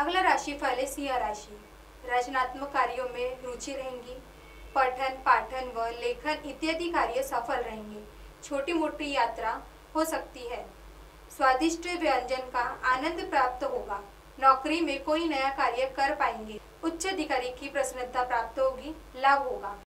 अगला राशि फल है, सिंह राशि। रचनात्मक कार्यों में रुचि रहेंगी। पठन, पाठन व लेखन इत्यादि कार्य सफल रहेंगे। छोटी मोटी यात्रा हो सकती है। स्वादिष्ट व्यंजन का आनंद प्राप्त होगा। नौकरी में कोई नया कार्य कर पाएँगे। उच्च अधिकारी की प्रसन्नता प्राप्त होगी, लाभ होगा।